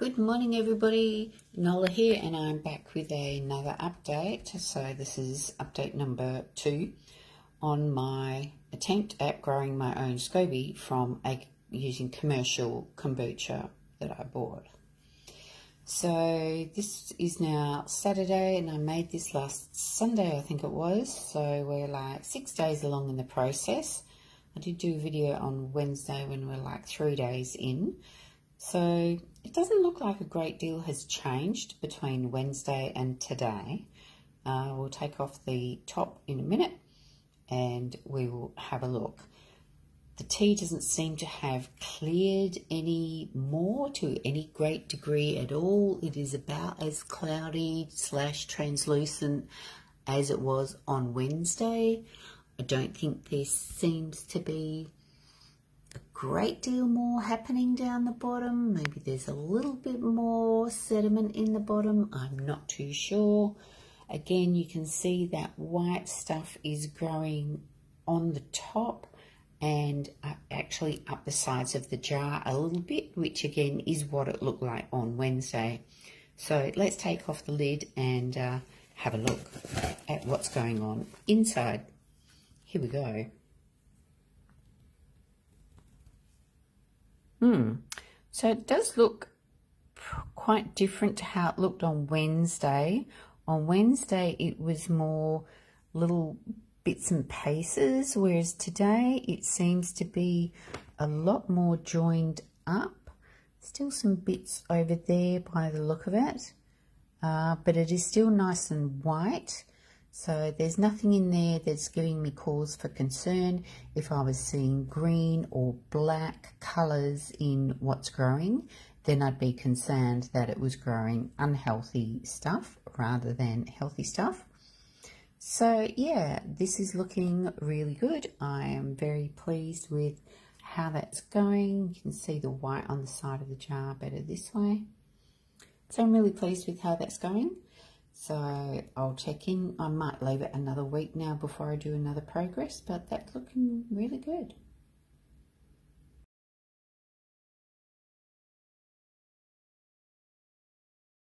Good morning everybody, Nola here and I'm back with another update. So this is update number two on my attempt at growing my own SCOBY from a, using commercial kombucha that I bought. So this is now Saturday and I made this last Sunday I think it was. So we're like six days along in the process. I did do a video on Wednesday when we're like three days in. So it doesn't look like a great deal has changed between Wednesday and today. Uh, we'll take off the top in a minute and we will have a look. The tea doesn't seem to have cleared any more to any great degree at all. It is about as cloudy slash translucent as it was on Wednesday. I don't think there seems to be a great deal more happening down the bottom. Maybe there's a little bit more sediment in the bottom. I'm not too sure. Again, you can see that white stuff is growing on the top and actually up the sides of the jar a little bit, which again is what it looked like on Wednesday. So let's take off the lid and uh, have a look at what's going on inside. Here we go. Hmm. So it does look quite different to how it looked on Wednesday. On Wednesday, it was more little bits and pieces, whereas today it seems to be a lot more joined up. Still some bits over there by the look of it, uh, but it is still nice and white. So there's nothing in there that's giving me cause for concern. If I was seeing green or black colours in what's growing, then I'd be concerned that it was growing unhealthy stuff rather than healthy stuff. So yeah, this is looking really good. I am very pleased with how that's going. You can see the white on the side of the jar better this way. So I'm really pleased with how that's going. So I'll check in. I might leave it another week now before I do another progress, but that's looking really good.